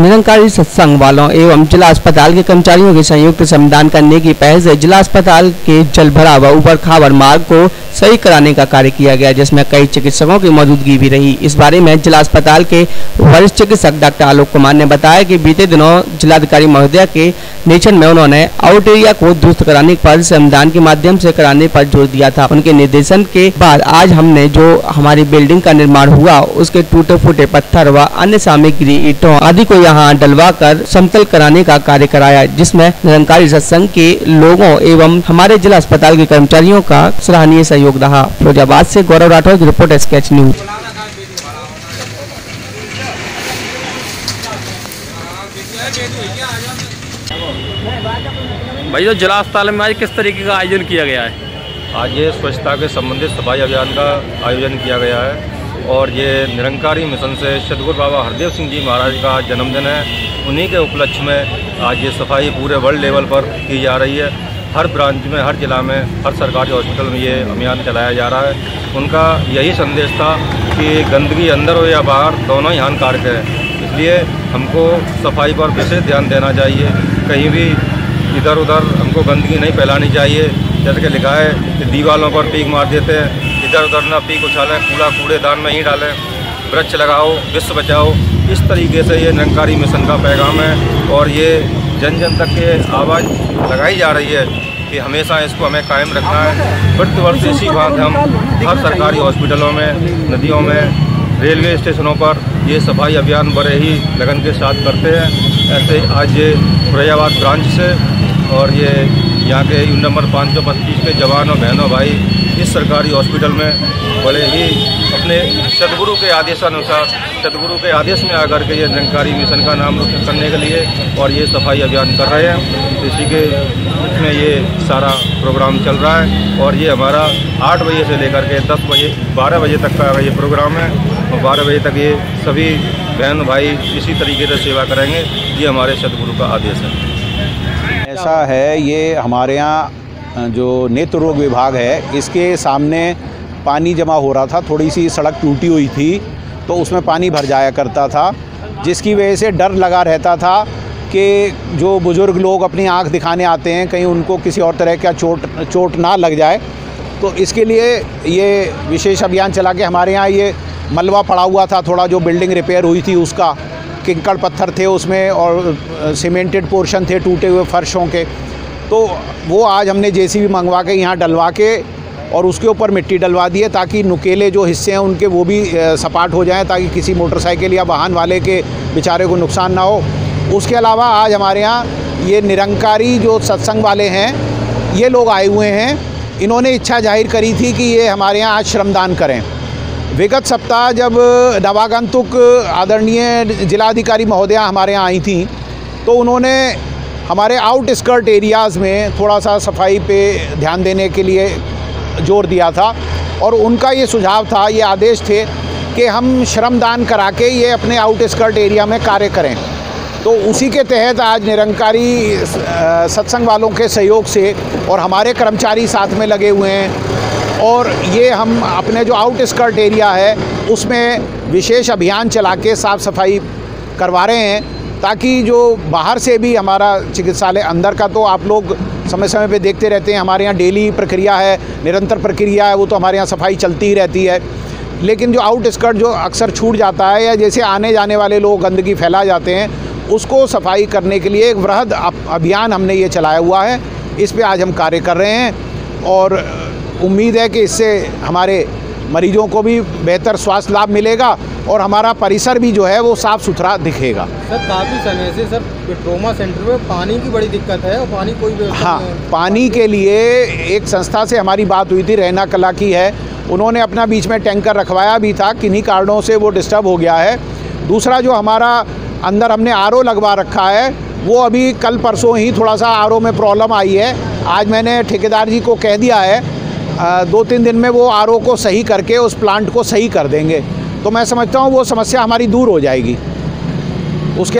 निरंकारी सत्संग वालों एवं जिला अस्पताल के कर्मचारियों के संयुक्त संविधान करने की पहल से जिला अस्पताल के जलभरा व ऊपर खावर मार्ग को सही कराने का कार्य किया गया, जिसमें कई चिकित्सकों की मौजूदगी भी रही। इस बारे में जिला अस्पताल के वरिष्ठ चिकित्सक डॉक्टर आलोक कुमार ने बताया कि बीते दिनों जिलाधिकारी महोदया के निरीक्षण में उन्होंने आउट एरिया को दुरुस्त कराने पर श्रमदान के माध्यम से कराने पर ज़ोर दिया था। उनके निर्देशन के बाद आज हमने जो हमारी बिल्डिंग का निर्माण हुआ, उसके टूटे फूटे पत्थर व अन्य सामग्री, ईटों आदि को यहाँ डलवा कर समतल कराने का कार्य कराया, जिसमें निरंकारी सत्संग के लोगों एवं हमारे जिला अस्पताल के कर्मचारियों का सराहनीय सहयोग रहा फिरोजाबाद से गौरव राठौर की रिपोर्ट स्केच न्यूज़ भाई जो जिला अस्पताल में आज किस तरीके का आयोजन किया गया है? आज ये स्वच्छता के संबंधित सफ़ाई अभियान का आयोजन किया गया है और ये निरंकारी मिशन से सदगुरु बाबा हरदेव सिंह जी महाराज का जन्मदिन है। उन्हीं के उपलक्ष्य में आज ये सफ़ाई पूरे वर्ल्ड लेवल पर की जा रही है। हर ब्रांच में, हर जिला में, हर सरकारी हॉस्पिटल में ये अभियान चलाया जा रहा है। उनका यही संदेश था कि गंदगी अंदर हो या बाहर, दोनों ही हानिकारक है। इसलिए हमको सफ़ाई पर विशेष ध्यान देना चाहिए। कहीं भी इधर उधर हमको गंदगी नहीं फैलानी चाहिए। जैसे कि लिखा है कि दीवारों पर पीक मार देते हैं। इधर उधर ना पीक उछालें, कूड़ा कूड़ेदान में ही डालें। वृक्ष लगाओ, विश्व बचाओ। इस तरीके से ये निरंकारी मिशन का पैगाम है और ये जन जन तक ये आवाज़ लगाई जा रही है कि हमेशा इसको हमें कायम रखना है। प्रतिवर्ष इसी बात हम हर सरकारी हॉस्पिटलों में, नदियों में, रेलवे स्टेशनों पर ये सफ़ाई अभियान बड़े ही लगन के साथ करते हैं। ऐसे आज ये फुरैयाबाद ब्रांच से और ये यहाँ के यूनिट नंबर पाँच सौ पच्चीस के जवानों बहनों भाई इस सरकारी हॉस्पिटल में बड़े ही अपने सदगुरु के आदेशानुसार, सदगुरु के आदेश में आकर के ये निरंकारी मिशन का नाम रोशन करने के लिए और ये सफ़ाई अभियान कर रहे हैं। इसी के इसमें ये सारा प्रोग्राम चल रहा है और ये हमारा आठ बजे से लेकर के दस बजे, बारह बजे तक का ये प्रोग्राम है और बारह बजे तक ये सभी बहन भाई इसी तरीके से सेवा करेंगे। ये हमारे सदगुरु का आदेश है। ऐसा है, ये हमारे यहाँ जो नेत्र रोग विभाग है, इसके सामने पानी जमा हो रहा था थोड़ी सी सड़क टूटी हुई थी तो उसमें पानी भर जाया करता था, जिसकी वजह से डर लगा रहता था कि जो बुज़ुर्ग लोग अपनी आँख दिखाने आते हैं, कहीं उनको किसी और तरह का चोट चोट ना लग जाए। तो इसके लिए ये विशेष अभियान चला के हमारे यहाँ ये मलबा पड़ा हुआ था, थोड़ा जो बिल्डिंग रिपेयर हुई थी उसका। किंकड़ पत्थर थे उसमें और सीमेंटेड पोर्शन थे, टूटे हुए फर्शों के। तो वो आज हमने जेसीबी मंगवा के यहाँ डलवा के और उसके ऊपर मिट्टी डलवा दिए ताकि नुकेले जो हिस्से हैं उनके वो भी सपाट हो जाएँ ताकि किसी मोटरसाइकिल या वाहन वाले के बेचारे को नुकसान ना हो। उसके अलावा आज हमारे यहाँ ये निरंकारी जो सत्संग वाले हैं, ये लोग आए हुए हैं। इन्होंने इच्छा ज़ाहिर करी थी कि ये हमारे यहाँ आज श्रमदान करें। विगत सप्ताह जब नवागंतुक आदरणीय जिलाधिकारी महोदया हमारे यहाँ आई थी तो उन्होंने हमारे आउट स्कर्ट एरियाज़ में थोड़ा सा सफ़ाई पे ध्यान देने के लिए ज़ोर दिया था और उनका ये सुझाव था, ये आदेश थे कि हम श्रमदान करा के ये अपने आउटस्कर्ट एरिया में कार्य करें। तो उसी के तहत आज निरंकारी सत्संग वालों के सहयोग से और हमारे कर्मचारी साथ में लगे हुए हैं और ये हम अपने जो आउटस्कर्ट एरिया है, उसमें विशेष अभियान चला के साफ़ सफ़ाई करवा रहे हैं ताकि जो बाहर से भी हमारा चिकित्सालय, अंदर का तो आप लोग समय समय पे देखते रहते हैं, हमारे यहाँ डेली प्रक्रिया है, निरंतर प्रक्रिया है, वो तो हमारे यहाँ सफ़ाई चलती ही रहती है। लेकिन जो आउट स्कर्ट जो अक्सर छूट जाता है या जैसे आने जाने वाले लोग गंदगी फैला जाते हैं, उसको सफ़ाई करने के लिए एक वृहद अभियान हमने ये चलाया हुआ है। इस पर आज हम कार्य कर रहे हैं और उम्मीद है कि इससे हमारे मरीजों को भी बेहतर स्वास्थ्य लाभ मिलेगा। और हमारा परिसर भी जो है वो साफ़ सुथरा दिखेगा। सर काफ़ी समय से सर ट्रोमा सेंटर में पानी की बड़ी दिक्कत है और पानी कोई हाँ पानी के लिए एक संस्था से हमारी बात हुई थी रहना कला की है। उन्होंने अपना बीच में टैंकर रखवाया भी था किन्हीं कारणों से वो डिस्टर्ब हो गया है। दूसरा जो हमारा अंदर हमने आरओ लगवा रखा है वो अभी कल परसों ही थोड़ा सा आरओ में प्रॉब्लम आई है। आज मैंने ठेकेदार जी को कह दिया है दो तीन दिन में वो आरओ को सही करके उस प्लांट को सही कर देंगे। तो मैं समझता हूँ वो समस्या हमारी दूर हो जाएगी। उसके